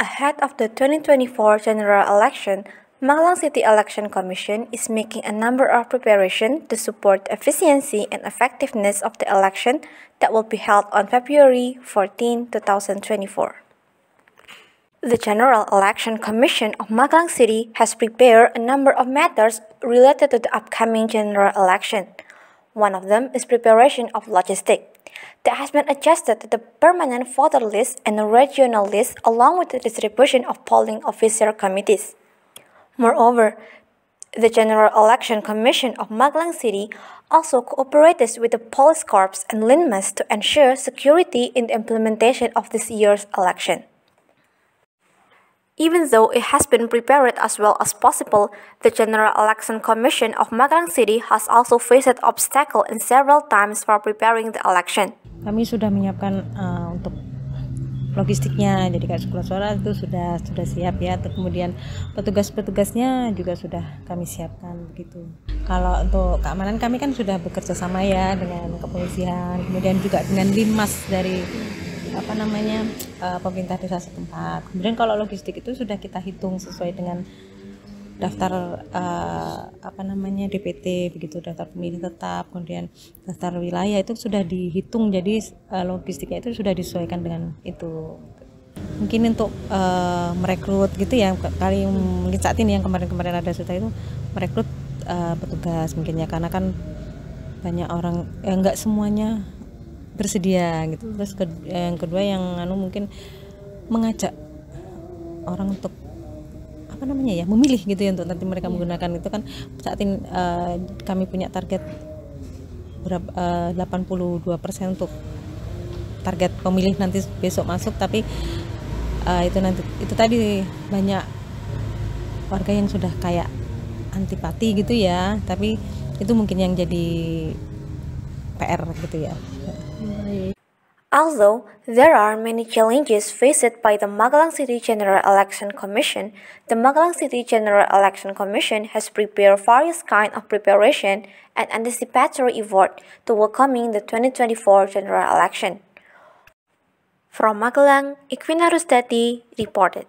Ahead of the 2024 general election, Magelang City Election Commission is making a number of preparations to support efficiency and effectiveness of the election that will be held on February 14, 2024. The General Election Commission of Magelang City has prepared a number of matters related to the upcoming general election. One of them is preparation of logistics that has been adjusted to the permanent voter list and the regional list along with the distribution of polling officer committees. Moreover, the General Election Commission of Magelang City also cooperates with the police corps and Linmas to ensure security in the implementation of this year's election. Even though it has been prepared as well as possible, the General Election Commission of Magelang City has also faced obstacles in several times for preparing the election. Kami sudah menyiapkan uh, untuk logistiknya, jadi kayak sekolah suara itu sudah sudah siap ya. Kemudian petugas-petugasnya juga sudah kami siapkan begitu. Kalau untuk keamanan kami kan sudah bekerja sama ya dengan kepolisian, kemudian juga dengan linmas dari apa namanya uh, pemerintah desa setempat. Kemudian kalau logistik itu sudah kita hitung sesuai dengan daftar uh, apa namanya DPT begitu daftar pemilih tetap kemudian daftar wilayah itu sudah dihitung. Jadi uh, logistiknya itu sudah disesuaikan dengan itu. Mungkin untuk uh, merekrut gitu ya kali mungkin saat ini yang kemarin-kemarin ada sudah itu merekrut uh, petugas mungkin ya. Karena kan banyak orang eh, enggak semuanya bersedia gitu. Terus ke, yang kedua yang anu mungkin mengajak orang untuk apa namanya ya memilih gitu ya untuk nanti mereka yeah. menggunakan itu kan saat ini uh, kami punya target berapa uh, 82 persen untuk target pemilih nanti besok masuk. Tapi uh, itu nanti itu tadi banyak warga yang sudah kayak antipati gitu ya. Tapi itu mungkin yang jadi PR gitu ya Although there are many challenges faced by the Magelang City General Election Commission, the Magelang City General Election Commission has prepared various kind of preparation and anticipatory effort to welcoming the 2024 general election. From Magelang, Ikwina Rustati reported.